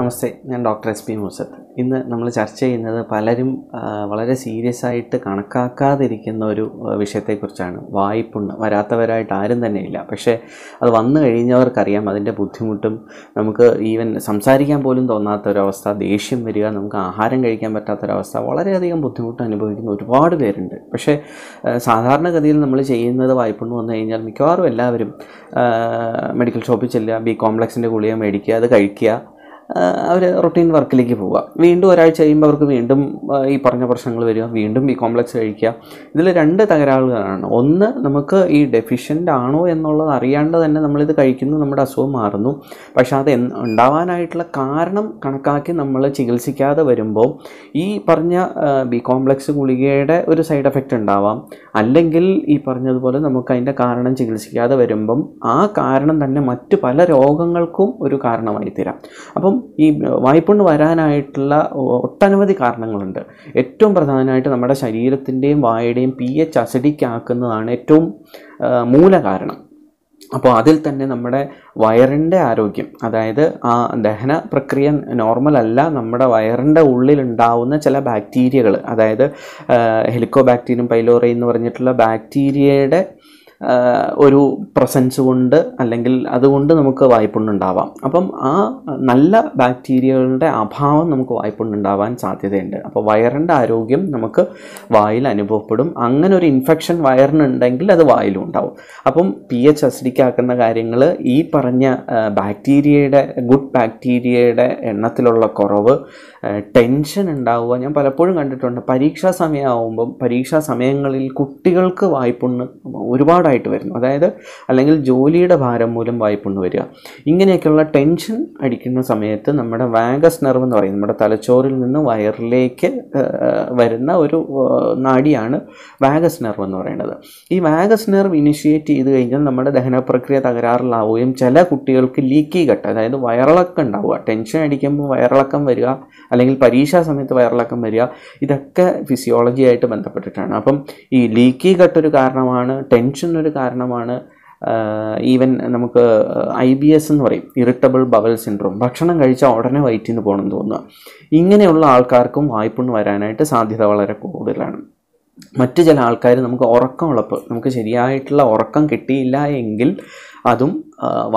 നമസ്തേ ഞാൻ doctor S P മുസത്ത്. ഇന്ന് നമ്മൾ ചർച്ച ചെയ്യുന്നത് പലരും വളരെ സീരിയസ് ആയിട്ട് കണക്കാക്കാതിരിക്കുന്ന ഒരു വിഷയത്തെക്കുറിച്ചാണ്. വായ്പുണ്ണ് വരാത്തവരായിട്ട് ആരും തന്നെ ഇല്ല പക്ഷേ അത് വന്നു കഴിഞ്ഞവർക്കറിയാം അതിന്റെ ബുദ്ധിമുട്ടും നമുക്ക് ഈവൻ സംസാരിക്കാൻ പോലും തോന്നാത്ത ഒരവസ്ഥ ദേഷ്യം വരിക നമുക്ക് ആഹാരം കഴിക്കാൻ പറ്റാത്തൊരവസ്ഥ വളരെയധികം ബുദ്ധിമുട്ട് അനുഭവിക്കുന്ന ഒരുപാട് പേരുണ്ട്. പക്ഷേ സാധാരണഗതിയിൽ നമ്മൾ ചെയ്യുന്നത് വായ്പുണ്ണ് വന്നു കഴിഞ്ഞാൽ മിക്കവാറും എല്ലാവരും മെഡിക്കൽ ഷോപ്പിൽ ചെല്ലുക ബി കോംപ്ലക്സിന്റെ ഗുളിക മേടിക്കുക അത് കഴിക്കുക അവർ റൊട്ടീൻ വർക്കിലേക്ക് പോവുക. വീണ്ടും ഒരാഴ്ച കഴിയുമ്പോൾ അവർക്ക് വീണ്ടും ഈ പറഞ്ഞ പ്രശ്നങ്ങൾ വരിക വീണ്ടും ഈ കോംപ്ലക്സ് കഴിക്കുക. ഇതിൽ രണ്ട് തകരാറുകളാണ്. ഒന്ന് നമുക്ക് ഈ ഡെഫിഷ്യന്റ് ആണോ എന്നുള്ളത് അറിയാണ്ട് തന്നെ നമ്മളിത് കഴിക്കുന്നു നമ്മുടെ അസുഖം മാറുന്നു. പക്ഷെ അത് ഉണ്ടാവാനായിട്ടുള്ള കാരണം കണക്കാക്കി നമ്മൾ ചികിത്സിക്കാതെ വരുമ്പോൾ ഈ പറഞ്ഞ ബി കോംപ്ലക്സ് ഗുളികയുടെ ഒരു സൈഡ് എഫക്റ്റ് ഉണ്ടാവാം. അല്ലെങ്കിൽ ഈ പറഞ്ഞതുപോലെ നമുക്ക് അതിന്റെ കാരണം ചികിത്സിക്കാതെ വരുമ്പം ആ കാരണം തന്നെ മറ്റു പല രോഗങ്ങൾക്കും ഒരു കാരണമായി തീരാം അപ്പം ഈ വായ്പുണ്ണ് വരാനായിട്ടുള്ള ഒട്ടനവധി കാരണങ്ങളുണ്ട്. ഏറ്റവും പ്രധാനമായിട്ട് നമ്മുടെ ശരീരത്തിന്റെയും വായയുടെയും പി എച്ച് അസിഡിക് ആക്കുന്നതാണ് ഏറ്റവും മൂല കാരണം അപ്പോൾ അതിൽ തന്നെ നമ്മുടെ വയറിന്റെ ആരോഗ്യം അതായത് ആ ദഹന പ്രക്രിയ നോർമൽ അല്ല നമ്മുടെ വയറിന്റെ ഉള്ളിലുണ്ടാവുന്ന ചില ബാക്ടീരിയകൾ അതായത് ഹെലിക്കോ ബാക്ടീരിയം പൈലോറി എന്ന് പറഞ്ഞിട്ടുള്ള ബാക്ടീരിയയുടെ ഒരു പ്രസൻസ് കൊണ്ട് അല്ലെങ്കിൽ അതുകൊണ്ട് നമുക്ക് വായ്പുണ്ടുണ്ടാവാം അപ്പം ആ നല്ല ബാക്ടീരിയകളുടെ അഭാവം നമുക്ക് വായ്പുണ്ടുണ്ടാവാൻ സാധ്യതയുണ്ട്. അപ്പോൾ വയറിന്റെ ആരോഗ്യം നമുക്ക് വായിൽ അനുഭവപ്പെടും. അങ്ങനെ ഒരു ഇൻഫെക്ഷൻ വയറിനുണ്ടെങ്കിൽ അത് വായിലും ഉണ്ടാവും. അപ്പം പി എച്ച് അസിഡിക്കാക്കുന്ന കാര്യങ്ങൾ ഈ പറഞ്ഞ ബാക്ടീരിയയുടെ ഗുഡ് ബാക്ടീരിയയുടെ എണ്ണത്തിലുള്ള കുറവ് ടെൻഷൻ ഉണ്ടാവുക. ഞാൻ പലപ്പോഴും കണ്ടിട്ടുണ്ട്. പരീക്ഷാ സമയമാകുമ്പം പരീക്ഷാ സമയങ്ങളിൽ കുട്ടികൾക്ക് വായ്പുണ്ണ് ഒരുപാടായിട്ട് വരുന്നു. അതായത് അല്ലെങ്കിൽ ജോലിയുടെ ഭാരം മൂലം വായ്പുണ്ണ് വരിക. ഇങ്ങനെയൊക്കെയുള്ള ടെൻഷൻ അടിക്കുന്ന സമയത്ത് നമ്മുടെ വാഗസ് നെർവ് എന്ന് പറയും. നമ്മുടെ തലച്ചോറിൽ നിന്ന് വയറിലേക്ക് വരുന്ന ഒരു നാടിയാണ് വാഗസ് നെർവ് എന്ന് പറയുന്നത്. ഈ വാഗസ് നെർവ് ഇനിഷ്യേറ്റ് ചെയ്ത് കഴിഞ്ഞാൽ നമ്മുടെ ദഹന പ്രക്രിയ തകരാറിലാവുകയും ചില കുട്ടികൾക്ക് ലീക്കി കട്ട് അതായത് വയറിളക്കം ഉണ്ടാവുക. ടെൻഷൻ അടിക്കുമ്പോൾ വയറിളക്കം വരിക അല്ലെങ്കിൽ പരീക്ഷാ സമയത്ത് വയറിളക്കം വരിക ഇതൊക്കെ ഫിസിയോളജിയായിട്ട് ബന്ധപ്പെട്ടിട്ടാണ്. അപ്പം ഈ ലീക്കി കട്ട് ഒരു കാരണമാണ് ടെൻഷൻ ഒരു കാരണമാണ് ഈവൻ നമുക്ക് ഐ ബി എസ് എന്ന് പറയും ഇറിറ്റബിൾ ബവൽ സിൻഡ്രോം ഭക്ഷണം കഴിച്ചാൽ ഉടനെ വയറ്റിൽ നിന്ന് പോകണം തോന്നുക. ഇങ്ങനെയുള്ള ആൾക്കാർക്കും വായ്പുണ്ണ് വരാനായിട്ട് സാധ്യത വളരെ കൂടുതലാണ്. മറ്റു ചില ആൾക്കാർ നമുക്ക് ഉറക്കമുളപ്പ് നമുക്ക് ശരിയായിട്ടുള്ള ഉറക്കം കിട്ടിയില്ല എങ്കിൽ അതും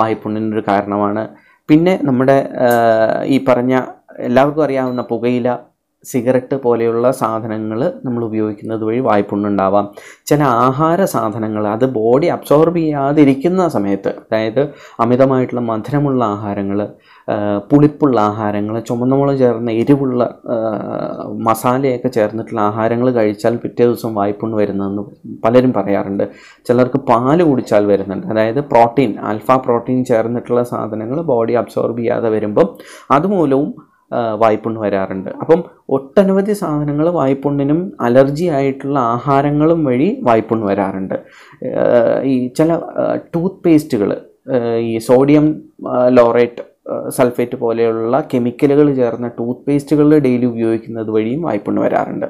വായ്പുണ്ണിനൊരു കാരണമാണ്. പിന്നെ നമ്മുടെ ഈ പറഞ്ഞ എല്ലാവർക്കും അറിയാവുന്ന പുകയില സിഗരറ്റ് പോലെയുള്ള സാധനങ്ങൾ നമ്മൾ ഉപയോഗിക്കുന്നത് വഴി വായ്പുണ്ണുണ്ടാവാം. ചില ആഹാര സാധനങ്ങൾ അത് ബോഡി അബ്സോർബ് ചെയ്യാതിരിക്കുന്ന സമയത്ത് അതായത് അമിതമായിട്ടുള്ള മധുരമുള്ള ആഹാരങ്ങൾ പുളിപ്പുള്ള ആഹാരങ്ങൾ ചുമന്നമുളക് ചേർന്ന എരിവുള്ള മസാലയൊക്കെ ചേർന്നിട്ടുള്ള ആഹാരങ്ങൾ കഴിച്ചാൽ പിറ്റേ ദിവസം വായ്പുണ്ണ് വരുന്നതെന്ന് പലരും പറയാറുണ്ട്. ചിലർക്ക് പാൽ കുടിച്ചാൽ വരുന്നുണ്ട്. അതായത് പ്രോട്ടീൻ ആൽഫ പ്രോട്ടീൻ ചേർന്നിട്ടുള്ള സാധനങ്ങൾ ബോഡി അബ്സോർബ് ചെയ്യാതെ വരുമ്പം അതുമൂലവും വായ്പുണ്ണ് വരാറുണ്ട്. അപ്പം ഒട്ടനവധി സാധനങ്ങൾ വായ്പുണ്ണിനും അലർജി ആയിട്ടുള്ള ആഹാരങ്ങളും വഴി വായ്പുണ്ണ് വരാറുണ്ട്. ഈ ചില ടൂത്ത് പേസ്റ്റുകൾ ഈ സോഡിയം ലോറേറ്റ് സൾഫേറ്റ് പോലെയുള്ള കെമിക്കലുകൾ ചേർന്ന ടൂത്ത് പേസ്റ്റുകൾ ഡെയിലി ഉപയോഗിക്കുന്നത് വഴിയും വായ്പുണ്ണ് വരാറുണ്ട്.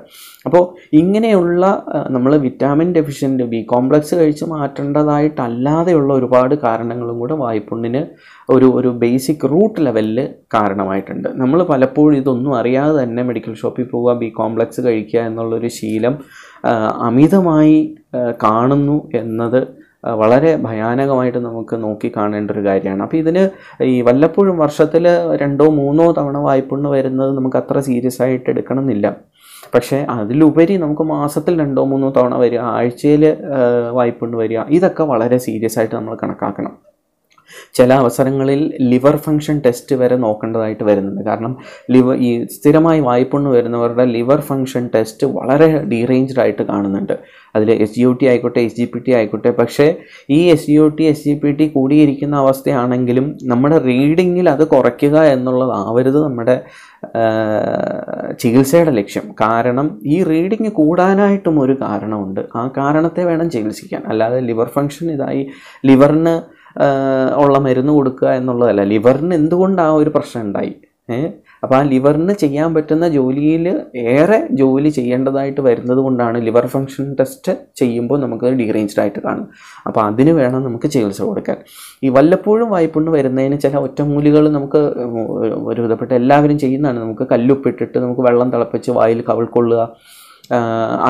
അപ്പോൾ ഇങ്ങനെയുള്ള നമ്മൾ വിറ്റാമിൻ ഡെഫിഷ്യന്റ് ബി കോംപ്ലക്സ് കഴിച്ച് മാറ്റേണ്ടതായിട്ടല്ലാതെയുള്ള ഒരുപാട് കാരണങ്ങളും കൂടെ വായ്പുണ്ണിന് ഒരു ഒരു ബേസിക് റൂട്ട് ലെവലിൽ കാരണമായിട്ടുണ്ട്. നമ്മൾ പലപ്പോഴും ഇതൊന്നും അറിയാതെ തന്നെ മെഡിക്കൽ ഷോപ്പിൽ പോവുക ബി കോംപ്ലക്സ് കഴിക്കുക എന്നുള്ളൊരു ശീലം അമിതമായി കാണുന്നു എന്നത് വളരെ ഭയാനകമായിട്ട് നമുക്ക് നോക്കി കാണേണ്ട ഒരു കാര്യമാണ്. അപ്പോൾ ഇതിന് ഈ വല്ലപ്പോഴും വർഷത്തിൽ രണ്ടോ മൂന്നോ തവണ വായ്പുണ്ണ് വരുന്നത് നമുക്ക് അത്ര സീരിയസ് ആയിട്ട് എടുക്കണം എന്നില്ല പക്ഷേ അതിലുപരി നമുക്ക് മാസത്തിൽ രണ്ടോ മൂന്നോ തവണ വരിക ആഴ്ചയിൽ വായ്പുണ്ണ് വരിക ഇതൊക്കെ വളരെ സീരിയസ് ആയിട്ട് നമ്മൾ കണക്കാക്കണം. ചില അവസരങ്ങളിൽ ലിവർ ഫങ്ഷൻ ടെസ്റ്റ് വരെ നോക്കേണ്ടതായിട്ട് വരുന്നുണ്ട്. കാരണം ലിവർ ഈ സ്ഥിരമായി വായ്പുണ്ണ് വരുന്നവരുടെ ലിവർ ഫങ്ഷൻ ടെസ്റ്റ് വളരെ ഡീറേഞ്ച്ഡ് ആയിട്ട് കാണുന്നുണ്ട്. അതിൽ എസ് ജി ഒ ടി ആയിക്കോട്ടെ എസ് ജി പി ടി ആയിക്കോട്ടെ പക്ഷേ ഈ S G O T S G P T കൂടിയിരിക്കുന്ന അവസ്ഥയാണെങ്കിലും നമ്മുടെ റീഡിങ്ങിൽ അത് കുറയ്ക്കുക എന്നുള്ളതാവരുത് നമ്മുടെ ചികിത്സയുടെ ലക്ഷ്യം. കാരണം ഈ റീഡിങ് കൂടാനായിട്ടും ഒരു കാരണമുണ്ട്. ആ കാരണത്തെ വേണം ചികിത്സിക്കാൻ. അല്ലാതെ ലിവർ ഫങ്ഷൻ ഇതായി ലിവറിന് ഉള്ള മരുന്ന് കൊടുക്കുക എന്നുള്ളതല്ല. ലിവറിന് എന്തുകൊണ്ട് ആ ഒരു പ്രശ്നം ഉണ്ടായി? അപ്പോൾ ആ ലിവറിന് ചെയ്യാൻ പറ്റുന്ന ജോലിയിൽ ഏറെ ജോലി ചെയ്യേണ്ടതായിട്ട് വരുന്നത് കൊണ്ടാണ് ലിവർ ഫങ്ഷൻ ടെസ്റ്റ് ചെയ്യുമ്പോൾ നമുക്ക് ഡീറേഞ്ച്ഡ് ആയിട്ട് കാണും. അപ്പോൾ അതിന് വേണം നമുക്ക് ചികിത്സ കൊടുക്കാൻ. ഈ വല്ലപ്പോഴും വായ്പുണ്ണ് വരുന്നതിന് ചില ഒറ്റമൂലികൾ നമുക്ക് ഒരുവിധപ്പെട്ട എല്ലാവരും ചെയ്യുന്നതാണ്. നമുക്ക് കല്ലുപ്പിട്ടിട്ട് നമുക്ക് വെള്ളം തിളപ്പിച്ച് വായിൽ കവിൾക്കൊള്ളുക.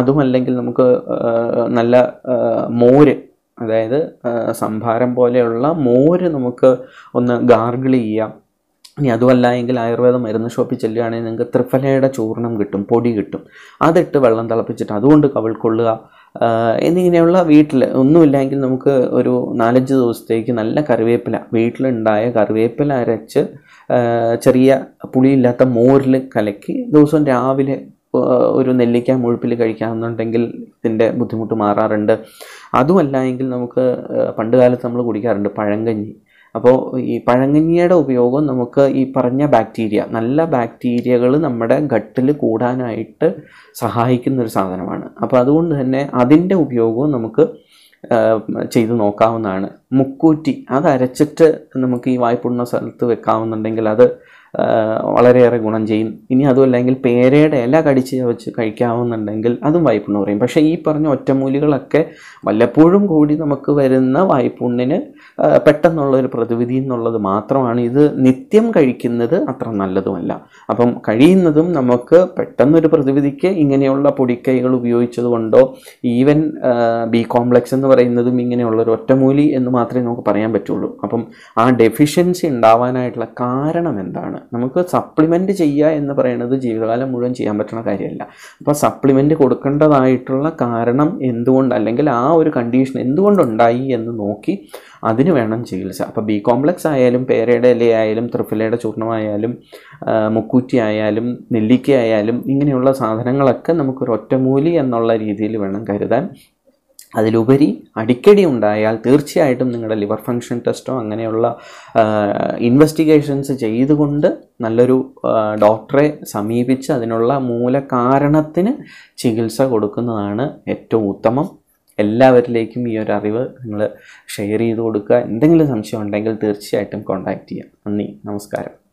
അതുമല്ലെങ്കിൽ നമുക്ക് നല്ല മോര് അതായത് സംഭാരം പോലെയുള്ള മോര് നമുക്ക് ഒന്ന് ഗാർഗിൾ ചെയ്യാം. ഇനി അതുമല്ല എങ്കിൽ ആയുർവേദ മരുന്ന് ഷോപ്പിൽ ചെല്ലുകയാണെങ്കിൽ നിങ്ങൾക്ക് ത്രിഫലയുടെ ചൂർണം കിട്ടും പൊടി കിട്ടും. അതിട്ട് വെള്ളം തിളപ്പിച്ചിട്ട് അതുകൊണ്ട് കവിൾക്കൊള്ളുക കൊള്ളുക. എന്നിങ്ങനെയുള്ള വീട്ടിൽ ഒന്നുമില്ലെങ്കിൽ നമുക്ക് ഒരു നാലഞ്ച് ദിവസത്തേക്ക് നല്ല കറിവേപ്പില വീട്ടിലുണ്ടായ കറിവേപ്പില അരച്ച് ചെറിയ പുളിയില്ലാത്ത മോരിൽ കലക്കി ദിവസവും രാവിലെ ഒരു നെല്ലിക്ക മുഴുപ്പിൽ കഴിക്കാമെന്നുണ്ടെങ്കിൽ ഇതിന്റെ ബുദ്ധിമുട്ട് മാറാറുണ്ട്. അതുമല്ല എങ്കിൽ നമുക്ക് പണ്ട് കാലത്ത് നമ്മൾ കുടിക്കാറുണ്ട് പഴങ്കഞ്ഞി. അപ്പോൾ ഈ പഴങ്കഞ്ഞിയുടെ ഉപയോഗം നമുക്ക് ഈ പറഞ്ഞ ബാക്ടീരിയ നല്ല ബാക്ടീരിയകൾ നമ്മുടെ ഗട്ടിൽ കൂടാനായിട്ട് സഹായിക്കുന്ന ഒരു സാധനമാണ്. അപ്പോൾ അതുകൊണ്ട് തന്നെ അതിന്റെ ഉപയോഗവും നമുക്ക് ചെയ്ത് നോക്കാവുന്നതാണ്. മുക്കൂറ്റി അത് അരച്ചിട്ട് നമുക്ക് ഈ വായ്പുണ്ണ സ്ഥലത്ത് വെക്കാവുന്നുണ്ടെങ്കിൽ അത് വളരെയേറെ ഗുണം ചെയ്യും. ഇനി അതുമല്ലെങ്കിൽ പേരയുടെ ഇല കടിച്ച് വെച്ച് കഴിക്കാവുന്നുണ്ടെങ്കിൽ അതും വായ്പുണ്ണ് പറയും പക്ഷേ ഈ പറഞ്ഞ ഒറ്റമൂലികളൊക്കെ വല്ലപ്പോഴും കൂടി നമുക്ക് വരുന്ന വായ്പുണ്ണിന് പെട്ടെന്നുള്ള ഒരു പ്രതിവിധി എന്നുള്ളത് മാത്രമാണ്. ഇത് നിത്യം കഴിക്കുന്നത് അത്ര നല്ലതുമല്ല. അപ്പം കഴിയുന്നതും നമുക്ക് പെട്ടെന്നൊരു പ്രതിവിധിക്ക് ഇങ്ങനെയുള്ള പൊടിക്കൈകൾ ഉപയോഗിച്ചത് കൊണ്ടോ ഈവൻ ബി കോംപ്ലക്സ് എന്ന് പറയുന്നതും ഇങ്ങനെയുള്ള ഒരു ഒറ്റമൂലി എന്ന് മാത്രമേ നമുക്ക് പറയാൻ പറ്റുള്ളൂ. അപ്പം ആ ഡെഫിഷ്യൻസി ഉണ്ടാവാനായിട്ടുള്ള കാരണം എന്താണ്? നമുക്ക് സപ്ലിമെന്റ് ചെയ്യുക എന്ന് പറയുന്നത് ജീവിതകാലം മുഴുവൻ ചെയ്യാൻ പറ്റുന്ന കാര്യമല്ല. അപ്പോൾ സപ്ലിമെന്റ് കൊടുക്കേണ്ടതായിട്ടുള്ള കാരണം എന്തുകൊണ്ട് അല്ലെങ്കിൽ ആ ഒരു കണ്ടീഷൻ എന്തുകൊണ്ടുണ്ടായി എന്ന് നോക്കി അതിന് വേണം ചികിത്സ. അപ്പോൾ ബി കോംപ്ലക്സ് ആയാലും പേരയുടെ ഇലയായാലും ത്രിഫലയുടെ ചൂർണമായാലും മുക്കൂറ്റി ആയാലും നെല്ലിക്ക ആയാലും ഇങ്ങനെയുള്ള സാധനങ്ങളൊക്കെ നമുക്കൊരു ഒറ്റമൂലി എന്നുള്ള രീതിയിൽ വേണം കരുതാൻ അതിലുപരി അടിക്കടി ഉണ്ടായാൽ തീർച്ചയായിട്ടും നിങ്ങളുടെ ലിവർ ഫങ്ഷൻ ടെസ്റ്റോ അങ്ങനെയുള്ള ഇൻവെസ്റ്റിഗേഷൻസ് ചെയ്തുകൊണ്ട് നല്ലൊരു ഡോക്ടറെ സമീപിച്ച് അതിനുള്ള മൂലകാരണത്തിന് ചികിത്സ കൊടുക്കുന്നതാണ് ഏറ്റവും ഉത്തമം. എല്ലാവരിലേക്കും ഈ ഒരു അറിവ് നിങ്ങൾ ഷെയർ ചെയ്ത് കൊടുക്കുക. എന്തെങ്കിലും സംശയം ഉണ്ടെങ്കിൽ തീർച്ചയായിട്ടും കോൺടാക്റ്റ് ചെയ്യാം. നന്ദി. നമസ്കാരം.